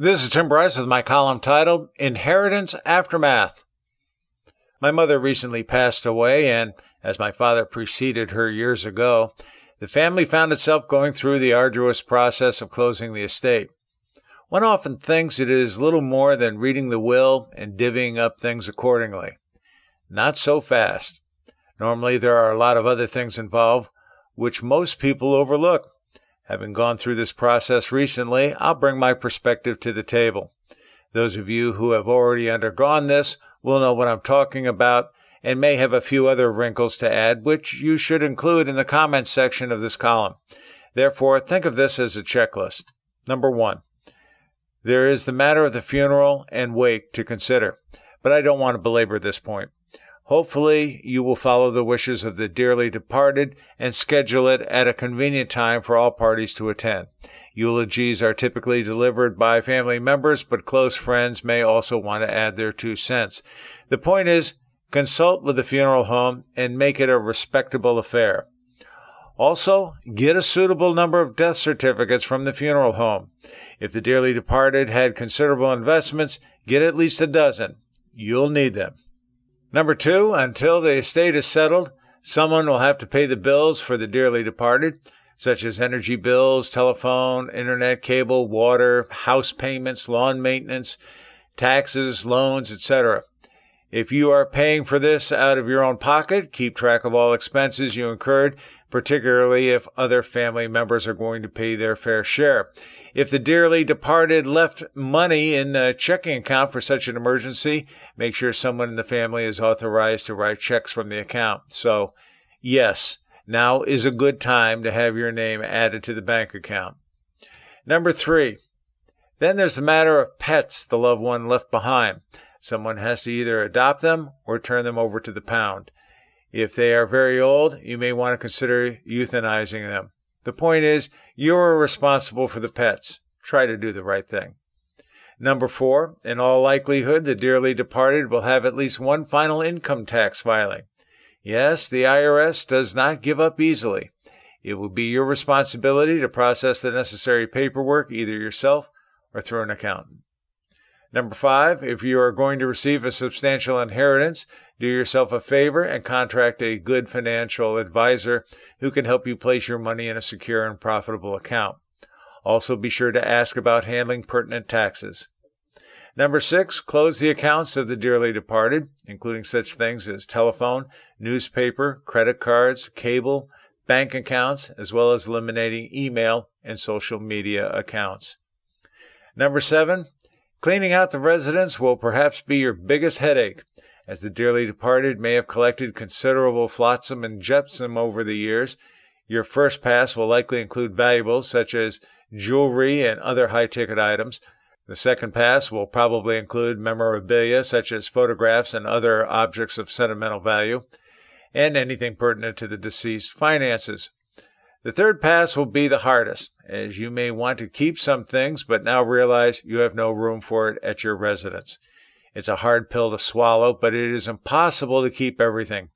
This is Tim Bryce with my column titled Inheritance Aftermath. My mother recently passed away, and as my father preceded her years ago, the family found itself going through the arduous process of closing the estate. One often thinks it is little more than reading the will and divvying up things accordingly. Not so fast. Normally, there are a lot of other things involved, which most people overlook. Having gone through this process recently, I'll bring my perspective to the table. Those of you who have already undergone this will know what I'm talking about and may have a few other wrinkles to add, which you should include in the comments section of this column. Therefore, think of this as a checklist. Number one, there is the matter of the funeral and wake to consider, but I don't want to belabor this point. Hopefully, you will follow the wishes of the dearly departed and schedule it at a convenient time for all parties to attend. Eulogies are typically delivered by family members, but close friends may also want to add their two cents. The point is, consult with the funeral home and make it a respectable affair. Also, get a suitable number of death certificates from the funeral home. If the dearly departed had considerable investments, get at least a dozen. You'll need them. Number two, until the estate is settled, someone will have to pay the bills for the dearly departed, such as energy bills, telephone, internet, cable, water, house payments, lawn maintenance, taxes, loans, etc. If you are paying for this out of your own pocket, keep track of all expenses you incurred particularly if other family members are going to pay their fair share. If the dearly departed left money in a checking account for such an emergency, make sure someone in the family is authorized to write checks from the account. So, yes, now is a good time to have your name added to the bank account. Number three, then there's the matter of pets the loved one left behind. Someone has to either adopt them or turn them over to the pound. If they are very old, you may want to consider euthanizing them. The point is, you are responsible for the pets. Try to do the right thing. Number four, in all likelihood, the dearly departed will have at least one final income tax filing. Yes, the IRS does not give up easily. It will be your responsibility to process the necessary paperwork either yourself or through an accountant. Number five, if you are going to receive a substantial inheritance, do yourself a favor and contract a good financial advisor who can help you place your money in a secure and profitable account. Also, be sure to ask about handling pertinent taxes. Number six, close the accounts of the dearly departed, including such things as telephone, newspaper, credit cards, cable, bank accounts, as well as eliminating email and social media accounts. Number seven, Cleaning out the residence will perhaps be your biggest headache, as the dearly departed may have collected considerable flotsam and jetsam over the years. Your first pass will likely include valuables such as jewelry and other high ticket items. The second pass will probably include memorabilia such as photographs and other objects of sentimental value, and anything pertinent to the deceased's finances. The third pass will be the hardest, as you may want to keep some things, but now realize you have no room for it at your residence. It's a hard pill to swallow, but it is impossible to keep everything.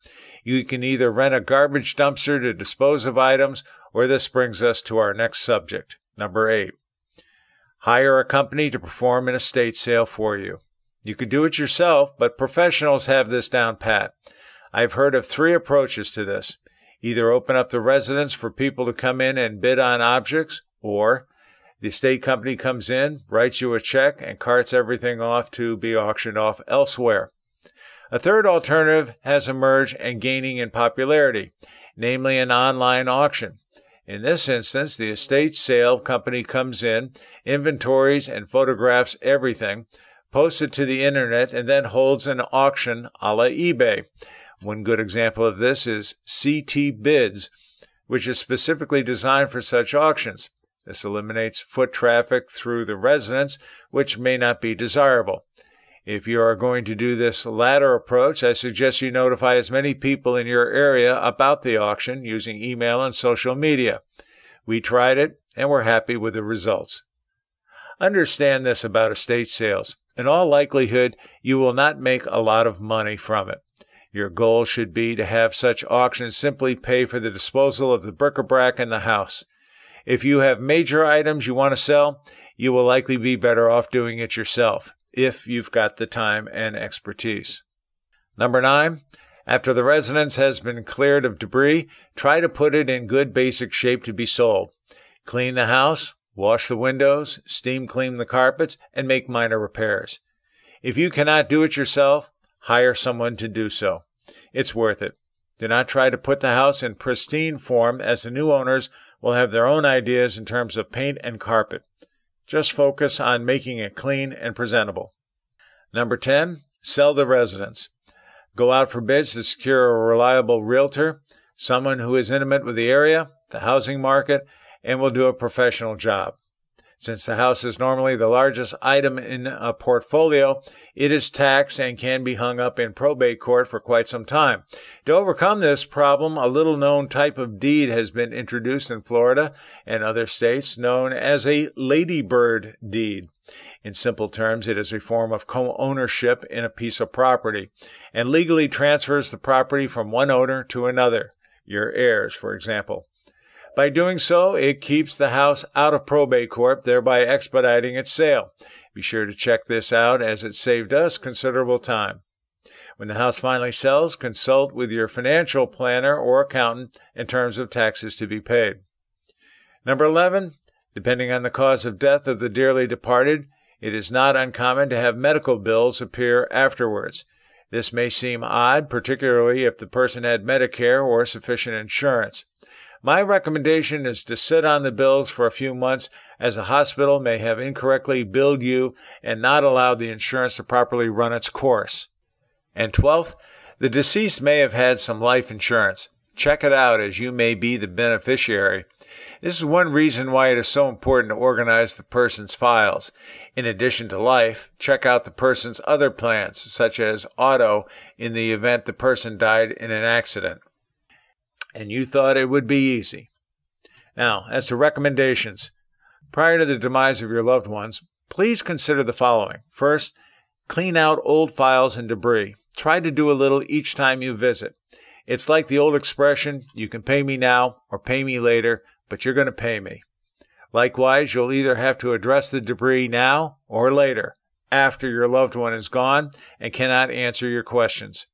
You can either rent a garbage dumpster to dispose of items, or this brings us to our next subject, number eight. Hire a company to perform an estate sale for you. You can do it yourself, but professionals have this down pat. I've heard of three approaches to this either open up the residence for people to come in and bid on objects, or the estate company comes in, writes you a check, and carts everything off to be auctioned off elsewhere. A third alternative has emerged and gaining in popularity, namely an online auction. In this instance, the estate sale company comes in, inventories and photographs everything, posts it to the internet, and then holds an auction a la eBay. One good example of this is CT Bids, which is specifically designed for such auctions. This eliminates foot traffic through the residence, which may not be desirable. If you are going to do this latter approach, I suggest you notify as many people in your area about the auction using email and social media. We tried it and we're happy with the results. Understand this about estate sales. In all likelihood, you will not make a lot of money from it. Your goal should be to have such auctions simply pay for the disposal of the bric-a-brac in the house. If you have major items you want to sell, you will likely be better off doing it yourself if you've got the time and expertise. Number nine, after the residence has been cleared of debris, try to put it in good basic shape to be sold. Clean the house, wash the windows, steam clean the carpets, and make minor repairs. If you cannot do it yourself, hire someone to do so. It's worth it. Do not try to put the house in pristine form as the new owners will have their own ideas in terms of paint and carpet. Just focus on making it clean and presentable. Number 10, sell the residence. Go out for bids to secure a reliable realtor, someone who is intimate with the area, the housing market, and will do a professional job. Since the house is normally the largest item in a portfolio, it is taxed and can be hung up in probate court for quite some time. To overcome this problem, a little known type of deed has been introduced in Florida and other states known as a ladybird deed. In simple terms, it is a form of co ownership in a piece of property and legally transfers the property from one owner to another, your heirs, for example. By doing so, it keeps the house out of probate court, thereby expediting its sale. Be sure to check this out as it saved us considerable time. When the house finally sells, consult with your financial planner or accountant in terms of taxes to be paid. Number 11, depending on the cause of death of the dearly departed, it is not uncommon to have medical bills appear afterwards. This may seem odd, particularly if the person had Medicare or sufficient insurance. My recommendation is to sit on the bills for a few months as a hospital may have incorrectly billed you and not allowed the insurance to properly run its course. And 12th, the deceased may have had some life insurance. Check it out as you may be the beneficiary. This is one reason why it is so important to organize the person's files. In addition to life, check out the person's other plans, such as auto, in the event the person died in an accident and you thought it would be easy. Now, as to recommendations, prior to the demise of your loved ones, please consider the following. First, clean out old files and debris. Try to do a little each time you visit. It's like the old expression you can pay me now or pay me later, but you're going to pay me. Likewise, you'll either have to address the debris now or later, after your loved one is gone and cannot answer your questions.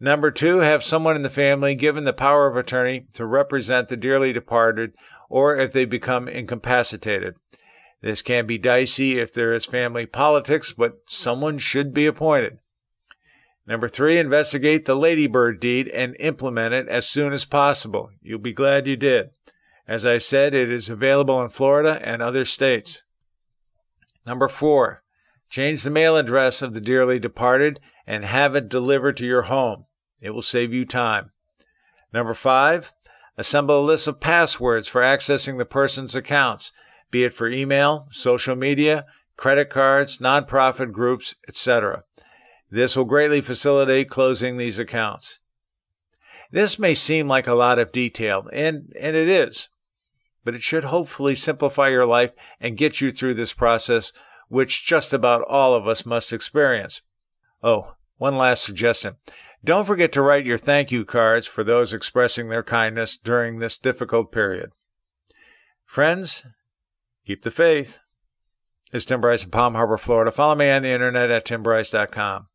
Number two, have someone in the family given the power of attorney to represent the dearly departed or if they become incapacitated. This can be dicey if there is family politics, but someone should be appointed. Number three, investigate the Ladybird deed and implement it as soon as possible. You'll be glad you did. As I said, it is available in Florida and other states. Number four, change the mail address of the dearly departed and have it delivered to your home. It will save you time. Number five, assemble a list of passwords for accessing the person's accounts, be it for email, social media, credit cards, nonprofit groups, etc. This will greatly facilitate closing these accounts. This may seem like a lot of detail, and, and it is, but it should hopefully simplify your life and get you through this process, which just about all of us must experience. Oh, one last suggestion. Don't forget to write your thank you cards for those expressing their kindness during this difficult period. Friends, keep the faith. It's Tim Bryce in Palm Harbor, Florida. Follow me on the internet at timbryce.com.